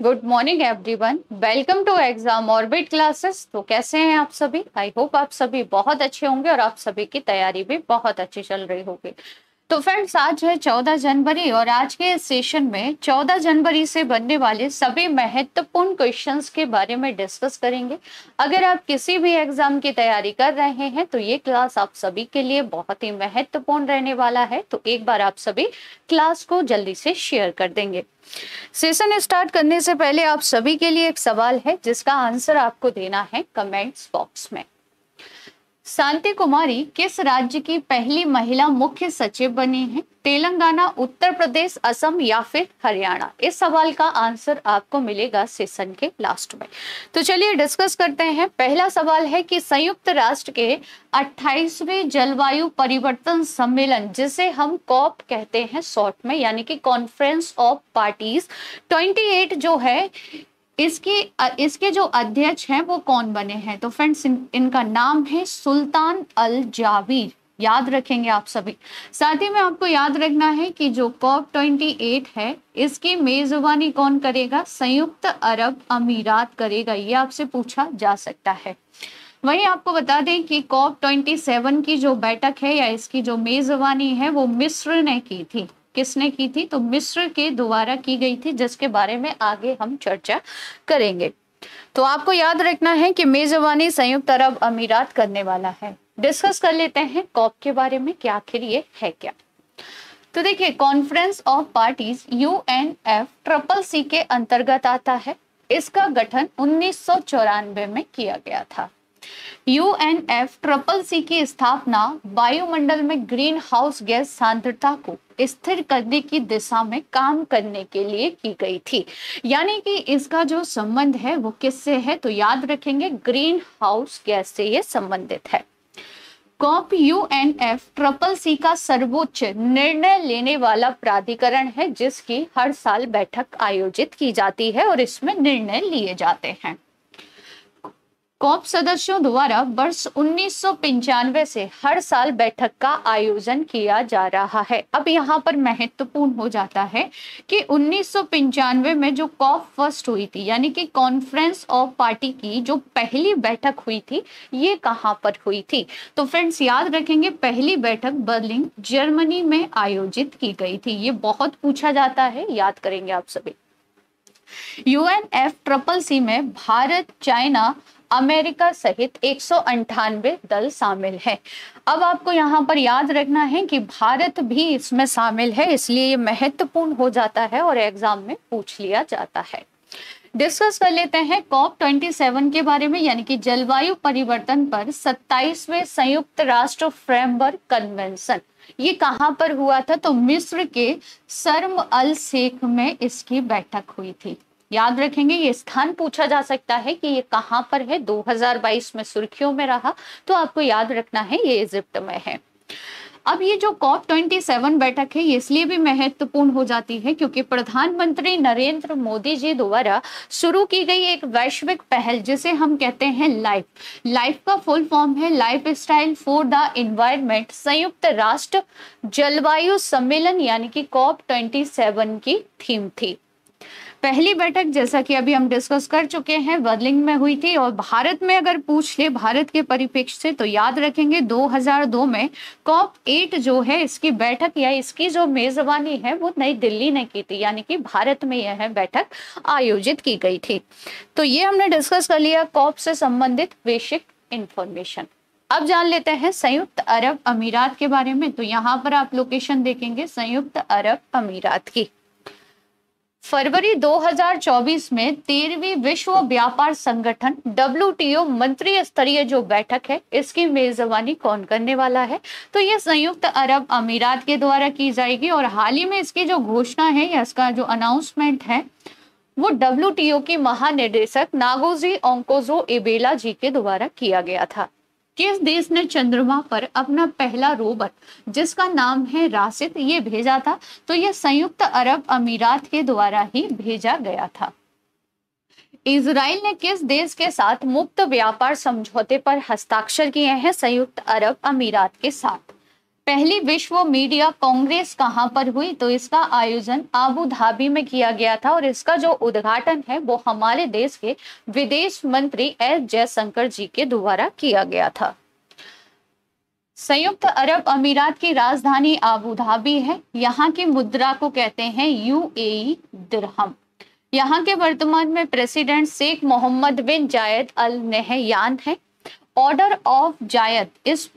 Good morning everyone welcome to exam orbit classes तो कैसे हैं आप सभी? आई होप आप सभी बहुत अच्छे होंगे और आप सभी की तैयारी भी बहुत अच्छी चल रही होगी। तो फ्रेंड्स आज है चौदह जनवरी और आज के सेशन में चौदह जनवरी से बनने वाले सभी महत्वपूर्ण क्वेश्चंस के बारे में डिस्कस करेंगे। अगर आप किसी भी एग्ज़ाम की तैयारी कर रहे हैं तो ये क्लास आप सभी के लिए बहुत ही महत्वपूर्ण रहने वाला है। तो एक बार आप सभी क्लास को जल्दी से शेयर कर देंगे। सेशन स्टार्ट करने से पहले आप सभी के लिए एक सवाल है, जिसका आंसर आपको देना है कमेंट्स बॉक्स में। शांति कुमारी किस राज्य की पहली महिला मुख्य सचिव बनी है? तेलंगाना, उत्तर प्रदेश, असम या फिर हरियाणा? इस सवाल का आंसर आपको मिलेगा सेशन के लास्ट में। तो चलिए डिस्कस करते हैं। पहला सवाल है कि संयुक्त राष्ट्र के 28वें जलवायु परिवर्तन सम्मेलन, जिसे हम कॉप कहते हैं शॉर्ट में, यानी कि कॉन्फ्रेंस ऑफ़ पार्टीज़ 28 जो है इसके इसके जो अध्यक्ष हैं वो कौन बने हैं? तो फ्रेंड्स इन, इनका नाम है सुल्तान अल जावीर। याद रखेंगे आप सभी। साथ ही में आपको याद रखना है कि जो कॉप 28 है इसकी मेजबानी कौन करेगा? संयुक्त अरब अमीरात करेगा। ये आपसे पूछा जा सकता है। वहीं आपको बता दें कि कॉप 27 की जो बैठक है या इसकी जो मेजबानी है वो मिस्र ने की थी। किसने की थी? तो मिस्र के द्वारा की गई थी, जिसके बारे में आगे हम चर्चा करेंगे। तो आपको याद रखना है कि मेजबानी संयुक्त अरब अमीरात करने वाला है। डिस्कस कर लेते हैं कॉप के बारे में, कि आखिर ये है क्या। तो देखिए, conference of parties U N F triple C के अंतर्गत आता है। इसका गठन उन्नीस सौ चौरानवे में किया गया था। यूएनएफ ट्रिपल सी की स्थापना वायुमंडल में ग्रीन हाउस गैस सांद्रता को स्थिर करने की दिशा में काम करने के लिए की गई थी। यानी कि इसका जो संबंध है, वो किससे है तो याद रखेंगे, ग्रीन हाउस गैस से ये संबंधित है। COP U N F triple C का सर्वोच्च निर्णय लेने वाला प्राधिकरण है, जिसकी हर साल बैठक आयोजित की जाती है और इसमें निर्णय लिए जाते हैं। कॉप सदस्यों द्वारा वर्ष उन्नीस सौ पंचानवे से हर साल बैठक का आयोजन किया जा रहा है। अब यहाँ पर महत्वपूर्ण हो जाता है कि उन्नीस में जो कॉप फ़र्स्ट हुई थी, यानी कि कॉन्फ्रेंस ऑफ़ पार्टी की जो पहली बैठक हुई थी, ये कहाँ पर हुई थी? तो फ्रेंड्स, याद रखेंगे, पहली बैठक बर्लिन, जर्मनी में आयोजित की गई थी। ये बहुत पूछा जाता है, याद करेंगे आप सभी। यूएन एफ़ ट्रिपल सी में भारत, चाइना अमेरिका सहित एक दल शामिल है। अब आपको यहाँ पर याद रखना है कि भारत भी इसमें शामिल है, इसलिए ये महत्वपूर्ण हो जाता है और एग्ज़ाम में पूछ लिया जाता है। डिस्कस कर लेते हैं कॉप 27 के बारे में, यानी कि जलवायु परिवर्तन पर 27वें संयुक्त राष्ट्र फ्रेमवर्क कन्वेंशन। ये कहाँ पर हुआ था? तो मिस्र के सर्म अल शेख में इसकी बैठक हुई थी। याद रखेंगे, ये स्थान पूछा जा सकता है कि ये कहाँ पर है? 2022 में सुर्खियों में रहा तो आपको याद रखना है, ये इजिप्ट में है। अब ये जो कॉप 27 बैठक है इसलिए भी महत्वपूर्ण हो जाती है क्योंकि प्रधानमंत्री नरेंद्र मोदी जी द्वारा शुरू की गई एक वैश्विक पहल, जिसे हम कहते हैं लाइफ। लाइफ का फुल फॉर्म है, life style for the environment संयुक्त राष्ट्र जलवायु सम्मेलन, यानी कि कॉप 27 की थीम थी। पहली बैठक जैसा कि अभी हम डिस्कस कर चुके हैं बर्लिंग में हुई थी और भारत में अगर पूछ ले, भारत के परिप्रेक्ष्य से तो याद रखेंगे 2002 में कॉप एट जो है, इसकी बैठक या इसकी जो मेजबानी है, वो नई दिल्ली ने की थी, यानी कि भारत में यह बैठक आयोजित की गई थी। तो ये हमने डिस्कस कर लिया कॉप से संबंधित बेसिक इंफॉर्मेशन अब जान लेते हैं संयुक्त अरब अमीरात के बारे में। तो यहाँ पर आप लोकेशन देखेंगे, संयुक्त अरब अमीरात की। फरवरी 2024 में तेरहवीं विश्व व्यापार संगठन डब्ल्यू मंत्री स्तरीय जो बैठक है, इसकी मेजबानी कौन करने वाला है? तो ये संयुक्त अरब अमीरात के द्वारा की जाएगी और हाल ही में इसकी जो घोषणा है या इसका जो अनाउंसमेंट है, वो डब्ल्यू की महानिदेशक नागोजी ओंकोजो एबेला जी के द्वारा किया गया था। किस देश ने चंद्रमा पर अपना पहला रोबर, जिसका नाम है राशिद, ये भेजा था? तो यह संयुक्त अरब अमीरात के द्वारा ही भेजा गया था। इसराइल ने किस देश के साथ मुक्त व्यापार समझौते पर हस्ताक्षर किए हैं संयुक्त अरब अमीरात के साथ? पहली विश्व मीडिया कांग्रेस कहाँ पर हुई? तो इसका आयोजन आबू धाबी में किया गया था और इसका जो उद्घाटन है, वो हमारे देश के विदेश मंत्री एस जयशंकर जी के द्वारा किया गया था। संयुक्त अरब अमीरात की राजधानी आबू धाबी है। यहाँ की मुद्रा को कहते हैं यूएई दिरहम। यहाँ के वर्तमान में president Sheikh Mohammed bin Zayed Al Nahyan है। ऑर्डर ऑफ़ जायद इस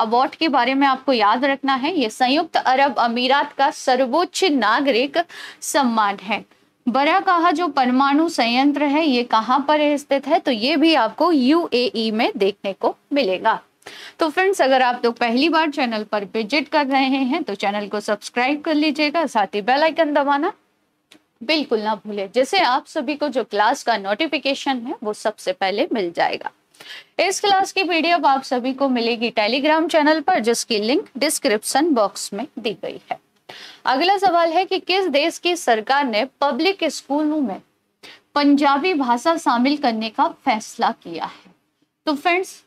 अवार्ड के बारे में आपको याद रखना है। ये संयुक्त अरब अमीरात का सर्वोच्च नागरिक सम्मान है। बड़ा कहा, जो परमाणु संयंत्र है, ये कहाँ पर स्थित है? तो ये भी आपको यूएई में देखने को मिलेगा। तो फ्रेंड्स, अगर आप लोग तो पहली बार चैनल पर विज़िट कर रहे हैं तो चैनल को सब्सक्राइब कर लीजिएगा, साथ ही बेल आइकन दबाना बिल्कुल ना भूले, जिससे आप सभी को जो क्लास का नोटिफिकेशन है, वो सबसे पहले मिल जाएगा। इस क्लास की पीडीएफ आप सभी को मिलेगी टेलीग्राम चैनल पर, जिसकी लिंक डिस्क्रिप्शन बॉक्स में दी गई है। अगला सवाल है कि किस देश की सरकार ने पब्लिक स्कूलों में पंजाबी भाषा शामिल करने का फैसला किया है? तो फ्रेंड्स,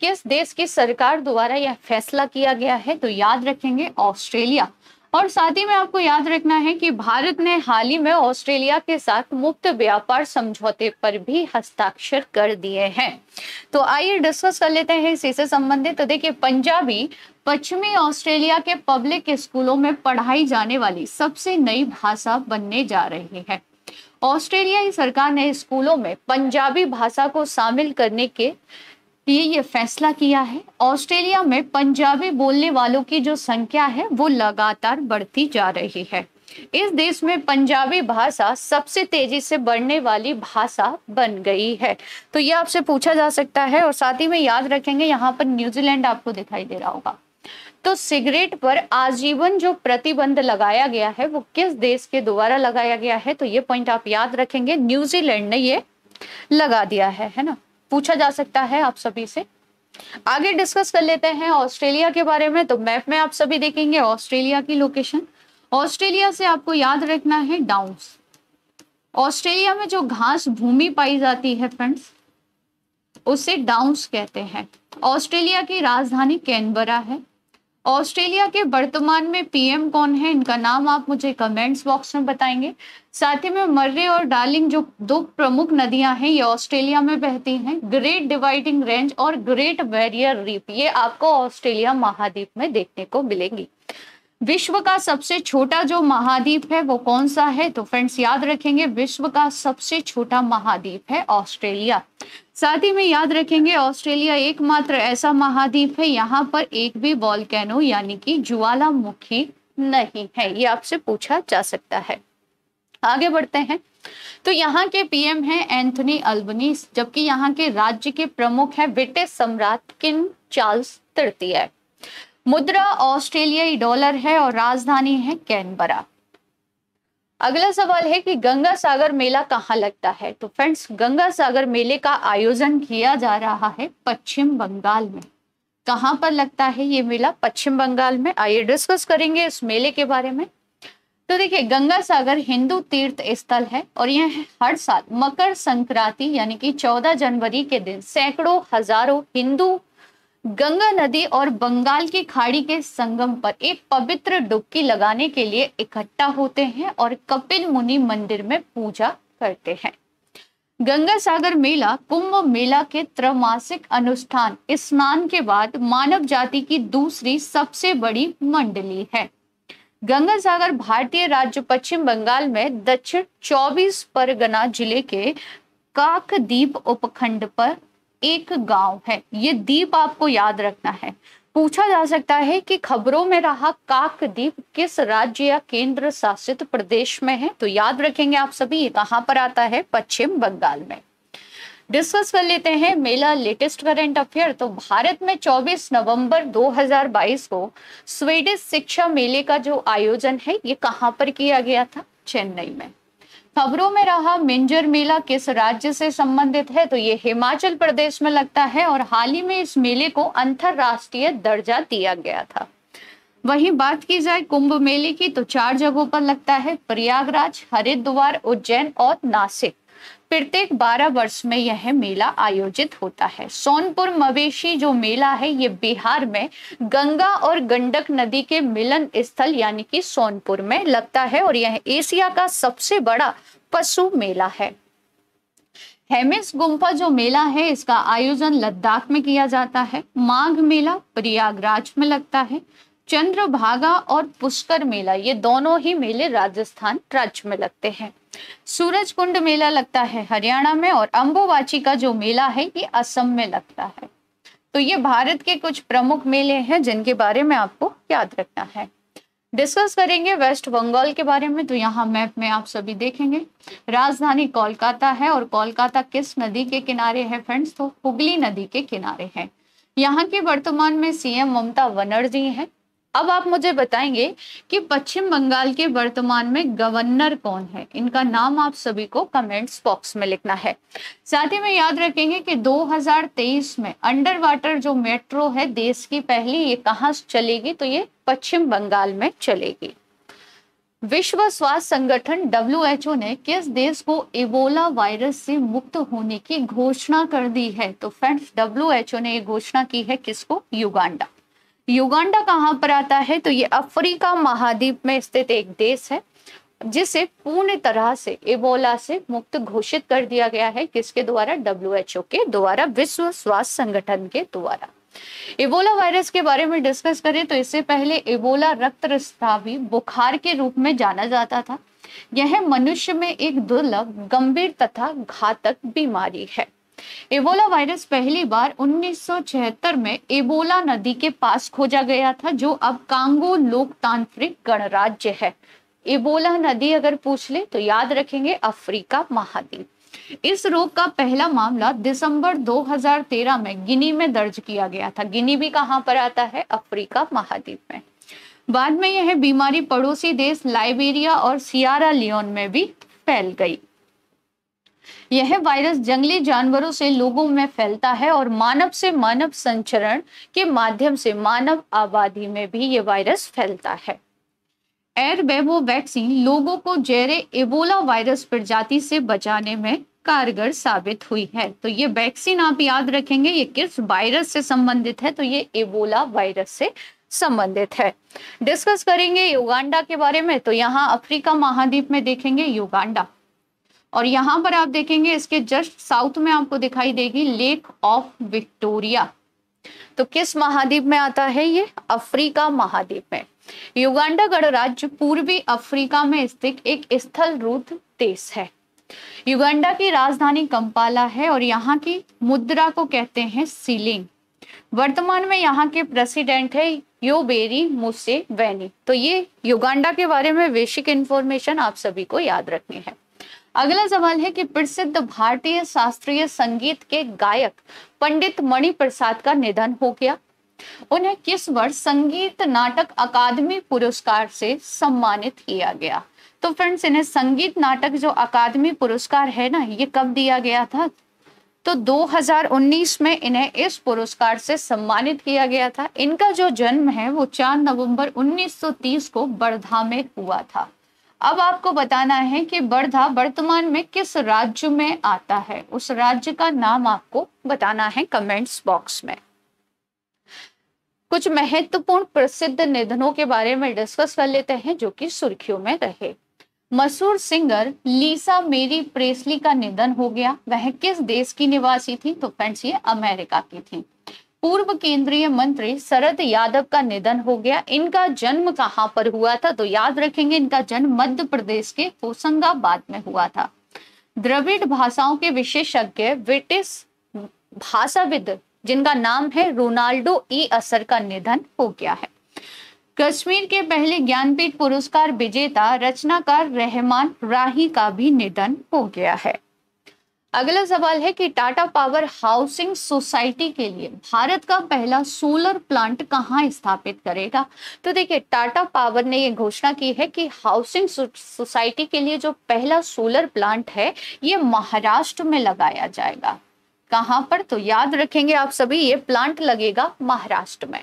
किस देश की सरकार द्वारा यह फैसला किया गया है? तो याद रखेंगे, ऑस्ट्रेलिया। और साथ ही में आपको याद रखना है कि भारत ने हाल ही में ऑस्ट्रेलिया के साथ मुक्त व्यापार समझौते पर भी हस्ताक्षर कर दिए हैं। तो आइए डिस्कस कर लेते हैं इसी से संबंधित। तो देखिए, पंजाबी पश्चिमी ऑस्ट्रेलिया के पब्लिक स्कूलों में पढ़ाई जाने वाली सबसे नई भाषा बनने जा रही है। ऑस्ट्रेलियाई सरकार ने स्कूलों में पंजाबी भाषा को शामिल करने के लिए ये फैसला किया है। ऑस्ट्रेलिया में पंजाबी बोलने वालों की जो संख्या है, वो लगातार बढ़ती जा रही है। इस देश में पंजाबी भाषा सबसे तेज़ी से बढ़ने वाली भाषा बन गई है। तो ये आपसे पूछा जा सकता है और साथ ही में याद रखेंगे, यहाँ पर न्यूजीलैंड आपको दिखाई दे रहा होगा। तो सिगरेट पर आजीवन जो प्रतिबंध लगाया गया है, वो किस देश के द्वारा लगाया गया है? तो ये पॉइंट आप याद रखेंगे, न्यूजीलैंड ने ये लगा दिया है है ना? पूछा जा सकता है आप सभी से। आगे डिस्कस कर लेते हैं ऑस्ट्रेलिया के बारे में तो मैप में आप सभी देखेंगे ऑस्ट्रेलिया की लोकेशन ऑस्ट्रेलिया से आपको याद रखना है डाउन्स ऑस्ट्रेलिया में जो घास भूमि पाई जाती है फ्रेंड्स उसे डाउन्स कहते हैं। ऑस्ट्रेलिया की राजधानी कैनबरा है। ऑस्ट्रेलिया के वर्तमान में पीएम कौन है? इनका नाम आप मुझे कमेंट्स बॉक्स में बताएँगे। साथ ही में मर्रे और डार्लिंग जो दो प्रमुख नदियाँ हैं, ये ऑस्ट्रेलिया में बहती हैं। ग्रेट डिवाइडिंग रेंज और ग्रेट बैरियर रीप ये आपको ऑस्ट्रेलिया महाद्वीप में देखने को मिलेंगी। विश्व का सबसे छोटा जो महाद्वीप है, वो कौन सा है? तो फ्रेंड्स याद रखेंगे, विश्व का सबसे छोटा महाद्वीप है ऑस्ट्रेलिया। साथ ही में याद रखेंगे, ऑस्ट्रेलिया एकमात्र ऐसा महाद्वीप है, यहाँ पर एक भी वॉल्केनो यानी कि ज्वालामुखी नहीं है। ये आपसे पूछा जा सकता है। आगे बढ़ते हैं। तो यहाँ के पीएम हैं एंथनी अल्बनीस, जबकि यहाँ के राज्य के प्रमुख हैं ब्रिटिश सम्राट किंग चार्ल्स तृतीय। मुद्रा ऑस्ट्रेलियाई डॉलर है और राजधानी है कैनबरा। अगला सवाल है कि गंगा सागर मेला कहाँ लगता है? तो फ्रेंड्स गंगा सागर मेले का आयोजन किया जा रहा है पश्चिम बंगाल में। कहाँ पर लगता है ये मेला? पश्चिम बंगाल में। आइए डिस्कस करेंगे इस मेले के बारे में। तो देखिए, गंगा सागर हिंदू तीर्थ स्थल है और यह हर साल मकर संक्रांति, यानी कि 14 जनवरी के दिन सैकड़ों हज़ारों हिंदू गंगा नदी और बंगाल की खाड़ी के संगम पर एक पवित्र डुबकी लगाने के लिए इकट्ठा होते हैं और कपिल मुनि मंदिर में पूजा करते हैं। गंगा सागर मेला, कुंभ मेला के त्रमासिक अनुष्ठान, स्नान के बाद मानव जाति की दूसरी सबसे बड़ी मंडली है। गंगा सागर भारतीय राज्य पश्चिम बंगाल में दक्षिण 24 परगना ज़िले के काकदीप उपखंड पर एक गाँव है। ये द्वीप आपको याद रखना है। पूछा जा सकता है कि खबरों में रहा काकद्वीप किस राज्य या केंद्र शासित प्रदेश में है? तो याद रखेंगे आप सभी, ये कहाँ पर आता है? पश्चिम बंगाल में। डिस्कस कर लेते हैं मेला लेटेस्ट करंट अफेयर। तो भारत में 24 नवंबर 2022 को स्वीडिश शिक्षा मेले का जो आयोजन है, ये कहाँ पर किया गया था? चेन्नई में। खबरों में रहा, मिंजर मेला किस राज्य से संबंधित है? तो ये हिमाचल प्रदेश में लगता है और हाल ही में इस मेले को अंतरराष्ट्रीय दर्जा दिया गया था। वहीं बात की जाए कुंभ मेले की तो चार जगहों पर लगता है प्रयागराज, हरिद्वार, उज्जैन और नासिक। प्रत्येक 12 वर्ष में यह मेला आयोजित होता है। सोनपुर मवेशी जो मेला है, ये बिहार में गंगा और गंडक नदी के मिलन स्थल यानी कि सोनपुर में लगता है और यह एशिया का सबसे बड़ा पशु मेला है। हेमिस गुम्फा जो मेला है, इसका आयोजन लद्दाख में किया जाता है। माघ मेला प्रयागराज में लगता है। चंद्रभागा और पुष्कर मेला, ये दोनों ही मेले राजस्थान राज्य में लगते हैं। सूरज कुंड मेला लगता है हरियाणा में और अंबुवाची का जो मेला है, ये असम में लगता है। तो ये भारत के कुछ प्रमुख मेले हैं, जिनके बारे में आपको याद रखना है। डिस्कस करेंगे वेस्ट बंगाल के बारे में तो यहाँ मैप में आप सभी देखेंगे। राजधानी कोलकाता है और कोलकाता किस नदी के किनारे है फ्रेंड्स तो हुगली नदी के किनारे है। यहाँ के वर्तमान में सीएम ममता बनर्जी हैं। अब आप मुझे बताएँगे कि पश्चिम बंगाल के वर्तमान में गवर्नर कौन है? इनका नाम आप सभी को कमेंट्स बॉक्स में लिखना है। साथ ही में याद रखेंगे कि 2023 में अंडर वाटर जो मेट्रो है देश की पहली, ये कहाँ चलेगी? तो ये पश्चिम बंगाल में चलेगी। विश्व स्वास्थ्य संगठन डब्ल्यूएचओ ने किस देश को इबोला वायरस से मुक्त होने की घोषणा कर दी है? तो फ्रेंड्स डब्ल्यू ने ये घोषणा की है किसको? युगांडा युगांडा कहाँ पर आता है? तो ये अफ्रीका महाद्वीप में स्थित एक देश है, जिसे पूर्ण तरह से इबोला से मुक्त घोषित कर दिया गया है। किसके द्वारा? डब्ल्यू एच ओ के द्वारा, विश्व स्वास्थ्य संगठन के द्वारा। इबोला वायरस के बारे में डिस्कस करें तो इससे पहले इबोला रक्त रक्तस्रावी बुखार के रूप में जाना जाता था। यह मनुष्य में एक दुर्लभ, गंभीर तथा घातक बीमारी है। एबोला वायरस पहली बार 1976 में एबोला नदी के पास खोजा गया था, जो अब कांगो लोकतांत्रिक गणराज्य है। एबोला नदी अगर पूछ ले तो याद रखेंगे अफ्रीका महाद्वीप। इस रोग का पहला मामला दिसंबर 2013 में गिनी में दर्ज किया गया था। गिनी भी कहाँ पर आता है? अफ्रीका महाद्वीप में। बाद में यह बीमारी पड़ोसी देश लाइबेरिया और सियारा लियोन में भी फैल गई। यह वायरस जंगली जानवरों से लोगों में फैलता है और मानव से मानव संचरण के माध्यम से मानव आबादी में भी यह वायरस फैलता है। एयर बेबो वैक्सीन लोगों को जेरे एबोला वायरस प्रजाति से बचाने में कारगर साबित हुई है। तो ये वैक्सीन आप याद रखेंगे, ये किस वायरस से संबंधित है? तो ये एबोला वायरस से संबंधित है। डिस्कस करेंगे युगांडा के बारे में तो यहाँ अफ्रीका महाद्वीप में देखेंगे युगांडा। और यहाँ पर आप देखेंगे इसके जस्ट साउथ में आपको दिखाई देगी लेक ऑफ़ विक्टोरिया। तो किस महाद्वीप में आता है ये? अफ्रीका महाद्वीप में। युगांडा गणराज्य पूर्वी अफ्रीका में स्थित एक स्थल रूट देश है। युगांडा की राजधानी कंपाला है और यहाँ की मुद्रा को कहते हैं सीलिंग। वर्तमान में यहाँ के प्रेसिडेंट है योबेरी मुसे वैनी तो ये युगांडा के बारे में बेसिक इंफॉर्मेशन आप सभी को याद रखनी है। अगला सवाल है कि प्रसिद्ध भारतीय शास्त्रीय संगीत के गायक पंडित मणि प्रसाद का निधन हो गया। उन्हें किस वर्ष संगीत नाटक अकादमी पुरस्कार से सम्मानित किया गया? तो फ्रेंड्स, इन्हें संगीत नाटक जो अकादमी पुरस्कार है ना, ये कब दिया गया था? तो 2019 में इन्हें इस पुरस्कार से सम्मानित किया गया था। इनका जो जन्म है, वो 4 नवंबर 1930 को बड़धा में हुआ था। अब आपको बताना है कि वर्धा वर्तमान में किस राज्य में आता है। उस राज्य का नाम आपको बताना है कमेंट्स बॉक्स में। कुछ महत्वपूर्ण प्रसिद्ध निधनों के बारे में डिस्कस कर लेते हैं, जो कि सुर्खियों में रहे। मशहूर सिंगर लीसा मेरी प्रेसली का निधन हो गया। वह किस देश की निवासी थी? तो फ्रेंड्स, ये अमेरिका की थी। पूर्व केंद्रीय मंत्री शरद यादव का निधन हो गया। इनका जन्म कहाँ पर हुआ था? तो याद रखेंगे, इनका जन्म मध्य प्रदेश के होशंगाबाद में हुआ था। द्रविड़ भाषाओं के विशेषज्ञ ब्रिटिश भाषाविद, जिनका नाम है रोनाल्डो ई. असर का निधन हो गया है। कश्मीर के पहले ज्ञानपीठ पुरस्कार विजेता, रचनाकार रहमान राही का भी निधन हो गया है। अगला सवाल है कि टाटा पावर हाउसिंग सोसाइटी के लिए भारत का पहला सोलर प्लांट कहाँ स्थापित करेगा? तो देखिए, टाटा पावर ने ये घोषणा की है कि हाउसिंग सोसाइटी के लिए जो पहला सोलर प्लांट है, ये महाराष्ट्र में लगाया जाएगा। कहाँ पर? तो याद रखेंगे आप सभी, ये प्लांट लगेगा महाराष्ट्र में।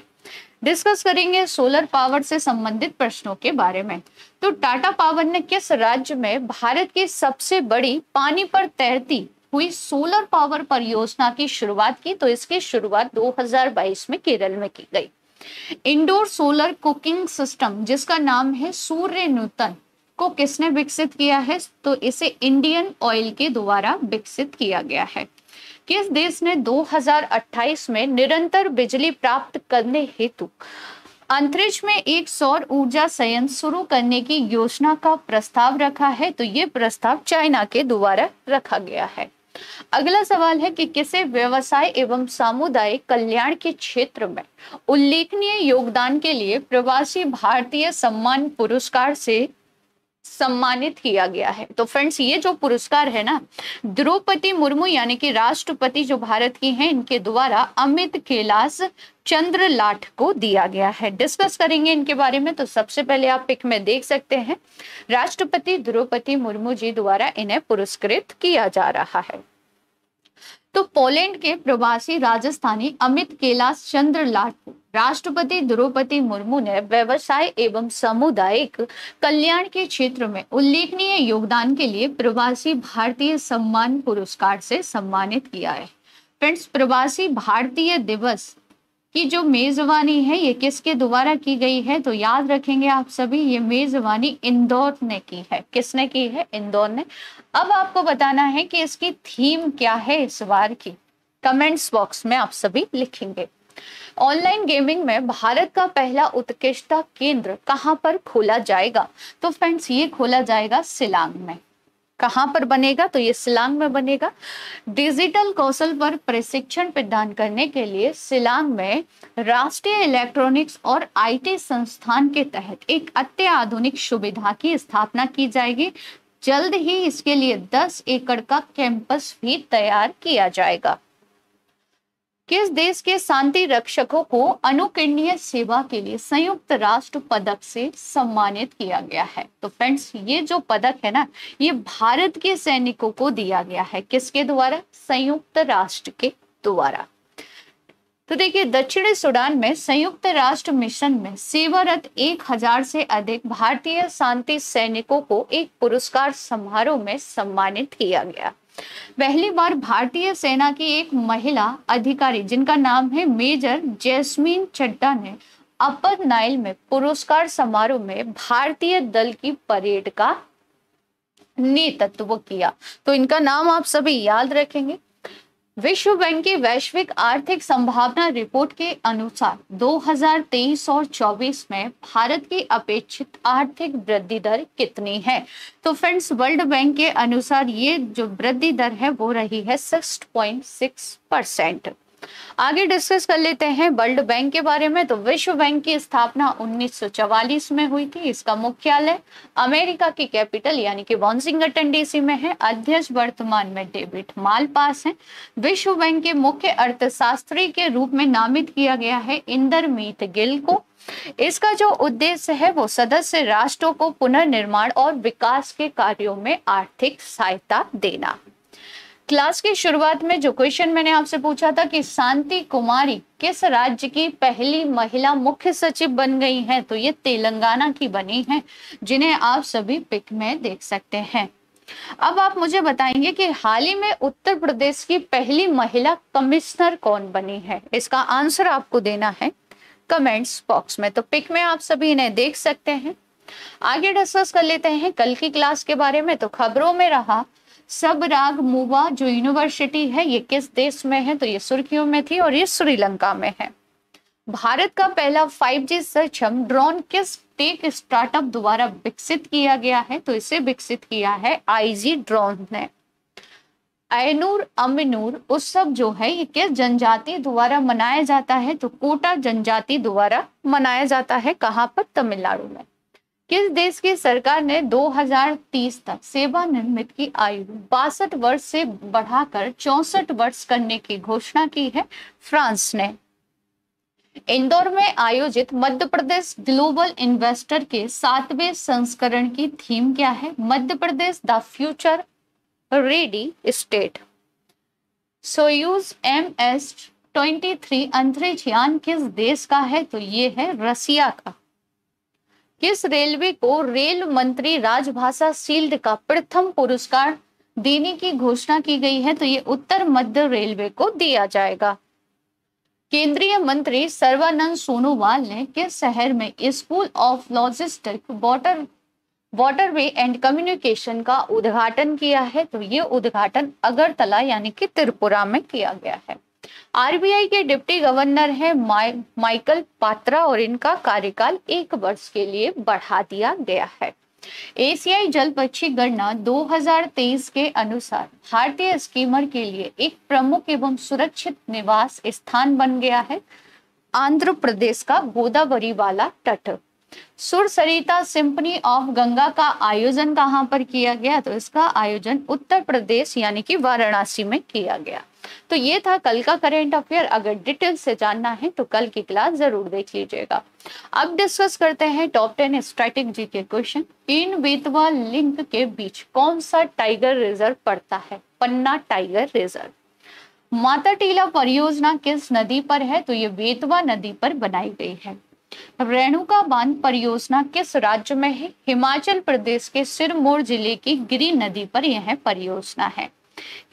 डिस्कस करेंगे सोलर पावर से संबंधित प्रश्नों के बारे में। तो टाटा पावर ने किस राज्य में भारत की सबसे बड़ी पानी पर तैरती हुई सोलर पावर परियोजना की शुरुआत की तो इसकी शुरुआत 2022 में केरल में की गई। इंडोर सोलर कुकिंग सिस्टम, जिसका नाम है सूर्य नूतन, को किसने विकसित किया है? तो इसे इंडियन ऑयल के द्वारा विकसित किया गया है। किस देश ने 2028 में निरंतर बिजली प्राप्त करने हेतु अंतरिक्ष में एक सौर ऊर्जा संयंत्र शुरू करने की योजना का प्रस्ताव रखा है? तो ये प्रस्ताव चाइना के द्वारा रखा गया है। अगला सवाल है कि किसे व्यवसाय एवं सामुदायिक कल्याण के क्षेत्र में उल्लेखनीय योगदान के लिए प्रवासी भारतीय सम्मान पुरस्कार से सम्मानित किया गया है। तो फ्रेंड्स ये जो पुरस्कार है ना, द्रौपदी मुर्मू यानी कि राष्ट्रपति जो भारत की हैं, इनके द्वारा अमित कैलाश चंद्र लाठ को दिया गया है। डिस्कस करेंगे इनके बारे में तो सबसे पहले आप पिक में देख सकते हैं, राष्ट्रपति द्रौपदी मुर्मू जी द्वारा इन्हें पुरस्कृत किया जा रहा है। तो पोलैंड के प्रवासी राजस्थानी अमित कैलाश चंद्र लाट राष्ट्रपति द्रौपदी मुर्मू ने व्यवसाय एवं सामुदायिक कल्याण के क्षेत्र में उल्लेखनीय योगदान के लिए प्रवासी भारतीय सम्मान पुरस्कार से सम्मानित किया है। फ्रेंड्स, प्रवासी भारतीय दिवस की जो मेजबानी है, ये किसके द्वारा की गई है? तो याद रखेंगे आप सभी, ये मेजबानी इंदौर ने की है। किसने की है? इंदौर ने। अब आपको बताना है कि इसकी थीम क्या है इस बार की। कमेंट्स बॉक्स में आप सभी लिखेंगे। ऑनलाइन गेमिंग में भारत का पहला उत्कृष्टता केंद्र कहाँ पर खोला जाएगा? तो फ्रेंड्स, ये खोला जाएगा सिलांग में। कहाँ पर बनेगा? तो ये सिलांग में बनेगा। डिजिटल कौशल पर प्रशिक्षण प्रदान करने के लिए सिलांग में राष्ट्रीय इलेक्ट्रॉनिक्स और आईटी संस्थान के तहत एक अत्याधुनिक सुविधा की स्थापना की जाएगी। जल्द ही इसके लिए 10 एकड़ का कैंपस भी तैयार किया जाएगा। किस देश के शांति रक्षकों को अनुकरणीय सेवा के लिए संयुक्त राष्ट्र पदक से सम्मानित किया गया है? तो फ्रेंड्स ये जो पदक है ना, ये भारत के सैनिकों को दिया गया है। किसके द्वारा? संयुक्त राष्ट्र के द्वारा। तो देखिए, दक्षिणी सूडान में संयुक्त राष्ट्र मिशन में सेवारत एक हज़ार से अधिक भारतीय शांति सैनिकों को एक पुरस्कार समारोह में सम्मानित किया गया। पहली बार भारतीय सेना की एक महिला अधिकारी, जिनका नाम है मेजर जैस्मीन चड्डा ने अपर नाइल में पुरस्कार समारोह में भारतीय दल की परेड का नेतृत्व किया। तो इनका नाम आप सभी याद रखेंगे। विश्व बैंक की वैश्विक आर्थिक संभावना रिपोर्ट के अनुसार 2023 और 24 में भारत की अपेक्षित आर्थिक वृद्धि दर कितनी है? तो फ्रेंड्स वर्ल्ड बैंक के अनुसार ये जो वृद्धि दर है वो रही है 6.6 परसेंट आगे डिस्कस कर लेते हैं वर्ल्ड बैंक के बारे में। तो विश्व बैंक की स्थापना 1944 में हुई थी। इसका मुख्यालय अमेरिका की कैपिटल, यानी कि वॉन्सिंगटन डीसी में है। अध्यक्ष वर्तमान में डेविड माल पास है। विश्व बैंक के मुख्य अर्थशास्त्री के रूप में नामित किया गया है इंदरमीत गिल को। इसका जो उद्देश्य है, वो सदस्य राष्ट्रों को पुनर्निर्माण और विकास के कार्यों में आर्थिक सहायता देना। क्लास की शुरुआत में जो क्वेश्चन मैंने आपसे पूछा था कि शांति कुमारी किस राज्य की पहली महिला मुख्य सचिव बन गई हैं तो ये तेलंगाना की बनी हैं, जिन्हें आप सभी पिक में देख सकते हैं। अब आप मुझे बताएँगे कि हाल ही में उत्तर प्रदेश की पहली महिला कमिश्नर कौन बनी है? इसका आंसर आपको देना है कमेंट्स बॉक्स में। तो पिक में आप सभी इन्हें देख सकते हैं। आगे डिस्कस कर लेते हैं कल की क्लास के बारे में। तो खबरों में रहा सब राग मुवा जो यूनिवर्सिटी है, ये किस देश में है? तो ये सुर्खियों में थी और ये श्रीलंका में है। भारत का पहला 5G सक्षम ड्रोन किस टेक स्टार्टअप द्वारा विकसित किया गया है? तो इसे विकसित किया है आईजी ड्रोन ने। ऐनूर अमिनूर उत्सव जो है, ये किस जनजाति द्वारा मनाया जाता है? तो कोटा जनजाति द्वारा मनाया जाता है, कहाँ पर? तमिलनाडु में। किस देश की सरकार ने 2030 तक सेवानिवृत्त की आयु बासठ वर्ष से बढ़ाकर चौसठ वर्ष करने की घोषणा की है? फ्रांस ने। इंदौर में आयोजित मध्य प्रदेश ग्लोबल इन्वेस्टर के सातवें संस्करण की थीम क्या है? Madhya Pradesh the future ready state. Soyuz M S twenty three अंतरिक्ष यान किस देश का है? तो ये है रसिया का। किस रेलवे को रेल मंत्री राजभाषा शील्ड का प्रथम पुरस्कार देने की घोषणा की गई है तो ये उत्तर मध्य रेलवे को दिया जाएगा। केंद्रीय मंत्री सर्वानंद सोनोवाल ने किस शहर में school of logistic water, waterway and communication का उद्घाटन किया है तो ये उद्घाटन अगरतला यानी कि त्रिपुरा में किया गया है। आरबीआई के डिप्टी गवर्नर है माइ, माइकल पात्रा और इनका कार्यकाल एक वर्ष के लिए बढ़ा दिया गया है। एशियाई जल पक्षी गणना 2023 के अनुसार भारतीय स्कीमर के लिए एक प्रमुख एवं सुरक्षित निवास स्थान बन गया है। आंध्र प्रदेश का गोदावरी वाला तट। सुर सरिता सिंपनी ऑफ़ गंगा का आयोजन कहाँ पर किया गया? तो इसका आयोजन उत्तर प्रदेश यानी कि वाराणसी में किया गया। तो ये था कल का करेंट अफेयर अगर डिटेल से जानना है तो कल की क्लास ज़रूर देख लीजिएगा। अब डिस्कस करते हैं टॉप टेन स्ट्रेटेजी के क्वेश्चन इन बेतवा लिंक के बीच कौन सा टाइगर रिज़र्व पड़ता है? पन्ना टाइगर रिज़र्व माता टीला परियोजना किस नदी पर है? तो ये बेतवा नदी पर बनाई गई है। रेणुका बाँध परियोजना किस राज्य में है? हिमाचल प्रदेश के सिरमौर ज़िले की गिरी नदी पर यह परियोजना है।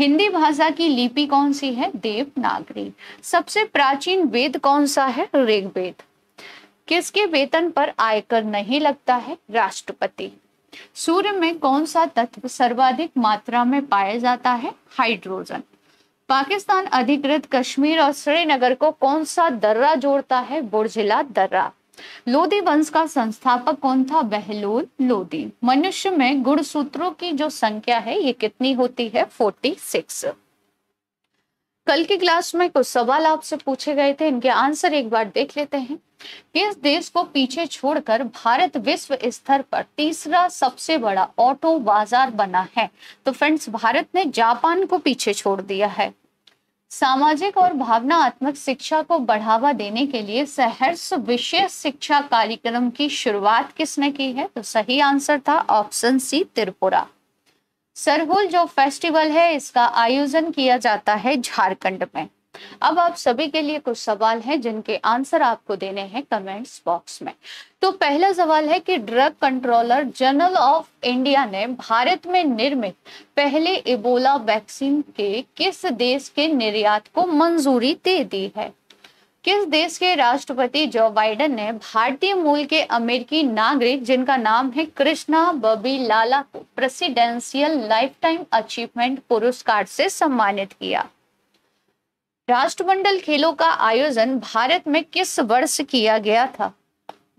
हिंदी भाषा की लिपि कौन सी है? देवनागरी। सबसे प्राचीन वेद कौन सा है? ऋग्वेद। किसके वेतन पर आयकर नहीं लगता है? राष्ट्रपति। सूर्य में कौन सा तत्व सर्वाधिक मात्रा में पाया जाता है? हाइड्रोजन। पाकिस्तान अधिकृत कश्मीर और श्रीनगर को कौन सा दर्रा जोड़ता है? बुर्जिला दर्रा। लोधी वंश का संस्थापक कौन था? बहलोल लोधी मनुष्य में गुणसूत्रों की जो संख्या है, ये कितनी होती है? फोर्टी सिक्स कल की क्लास में कुछ सवाल आपसे पूछे गए थे, इनके आंसर एक बार देख लेते हैं। किस देश को पीछे छोड़कर भारत विश्व स्तर पर तीसरा सबसे बड़ा ऑटो बाज़ार बना है? तो फ्रेंड्स भारत ने जापान को पीछे छोड़ दिया है। सामाजिक और भावनात्मक शिक्षा को बढ़ावा देने के लिए सहर्ष विशेष शिक्षा कार्यक्रम की शुरुआत किसने की है? तो सही आंसर था ऑप्शन सी, त्रिपुरा। सरहुल जो फेस्टिवल है, इसका आयोजन किया जाता है झारखंड में। अब आप सभी के लिए कुछ सवाल हैं जिनके आंसर आपको देने हैं कमेंट्स बॉक्स में। तो पहला सवाल है कि drug controller general of India ने भारत में निर्मित पहले इबोला वैक्सीन के किस देश के निर्यात को मंजूरी दे दी है? किस देश के राष्ट्रपति जो बाइडन ने भारतीय मूल के अमेरिकी नागरिक जिनका नाम है कृष्णा बबी लाला को प्रेसिडेंशियल लाइफ टाइम अचीवमेंट पुरस्कार से सम्मानित किया? राष्ट्रमंडल खेलों का आयोजन भारत में किस वर्ष किया गया था?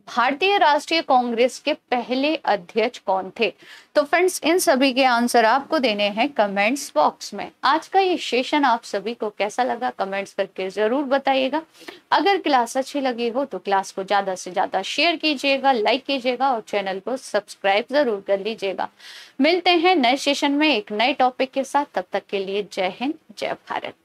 भारतीय राष्ट्रीय कांग्रेस के पहले अध्यक्ष कौन थे? तो फ्रेंड्स इन सभी के आंसर आपको देने हैं कमेंट्स बॉक्स में। आज का ये सेशन आप सभी को कैसा लगा कमेंट्स करके ज़रूर बताइएगा। अगर क्लास अच्छी लगी हो तो क्लास को ज़्यादा से ज़्यादा शेयर कीजिएगा लाइक कीजिएगा और चैनल को सब्सक्राइब ज़रूर कर लीजिएगा। मिलते हैं नए सेशन में एक नए टॉपिक के साथ। तब तक के लिए जय हिंद, जय भारत।